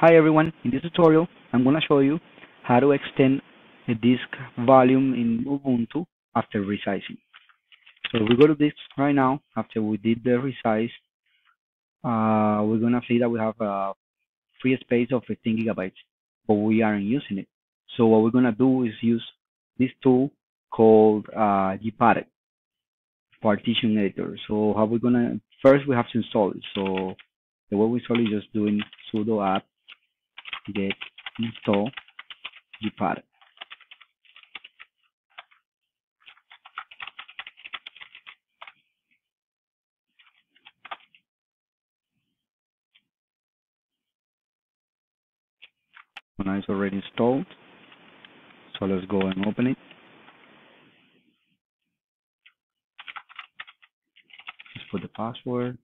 Hi everyone, in this tutorial I'm going to show you how to extend a disk volume in Ubuntu after resizing. So we go to this right now, after we did the resize, uh, we're going to see that we have a free space of 15 gigabytes, but we aren't using it. So what we're going to do is use this tool called uh, gparted partition editor. So how we're going to, first we have to install it. So the way we install it is just doing sudo apt get install gparted. Now it's already installed. So let's go and open it. Just put the password.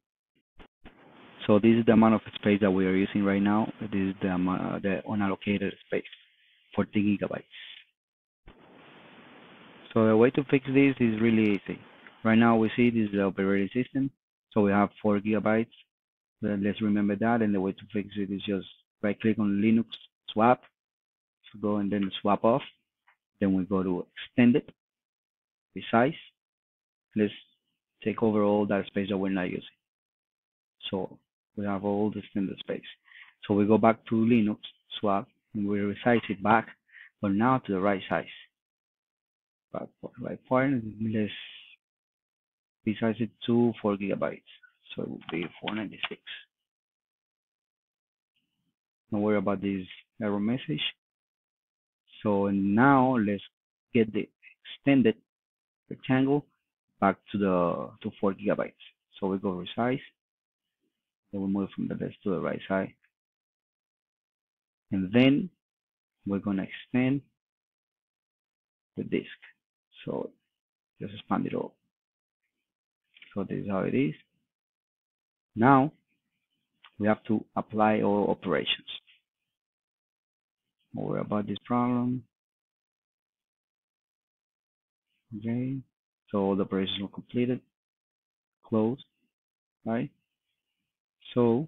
So this is the amount of space that we are using right now. This is the, amount, uh, the unallocated space, 40 gigabytes. So the way to fix this is really easy. Right now we see this is the operating system. So we have 4 gigabytes. Let's remember that. And the way to fix it is just right click on Linux swap. So go and then swap off. Then we go to extended, resize. Let's take over all that space that we're not using. So we have all this in the space. So we go back to Linux, swap, and we resize it back, but now to the right size. But right point, let's resize it to 4 gigabytes. So it will be 496. Don't worry about this error message. So now let's get the extended rectangle back to the to 4 gigabytes. So we go resize we move from the left to the right side. And then we're going to extend the disk. So just expand it all. So this is how it is. Now we have to apply all operations. Don't worry about this problem. Okay, so all the operations are completed. Close, right? So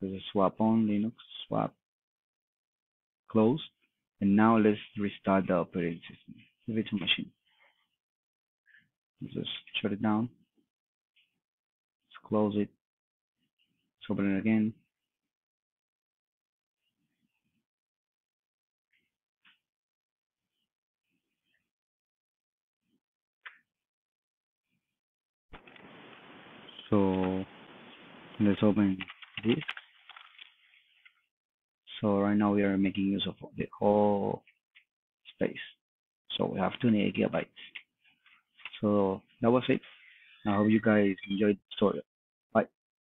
there's a swap on Linux, swap, closed. and now let's restart the operating system, virtual machine. Let's just shut it down. Let's close it. Let's open it again. So let's open this. So right now we are making use of the whole space. So we have 28 gigabytes. So that was it. I hope you guys enjoyed the tutorial